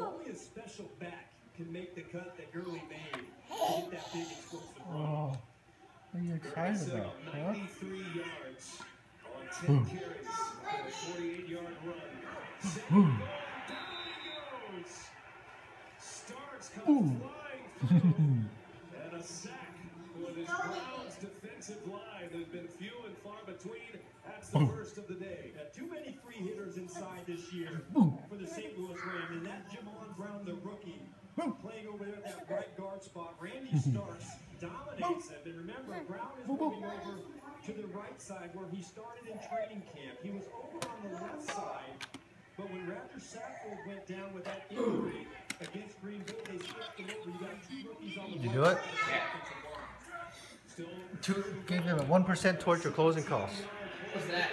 Only a special back can make the cut that Gurley made to get that big explosive run. Oh, what are you excited about? Huh? 93 yards on 10 carries for a 48 yard run. Down goes. Flying through. and a sack for this Browns defensive line. There's been the first of the day. Now, too many free hitters inside this year for the St. Louis Rams. And that Jamon Brown, the rookie, playing over there at that right guard spot. Randy Starks dominates them. And remember, Brown is moving over to the right side where he started in training camp. He was over on the left side. But when Roger Saffold went down with that injury against Green Bay, they switched him over. You got two rookies on the Did you do it? side of the offensive line. Still Two, give him a one percent towards your closing costs. What's that?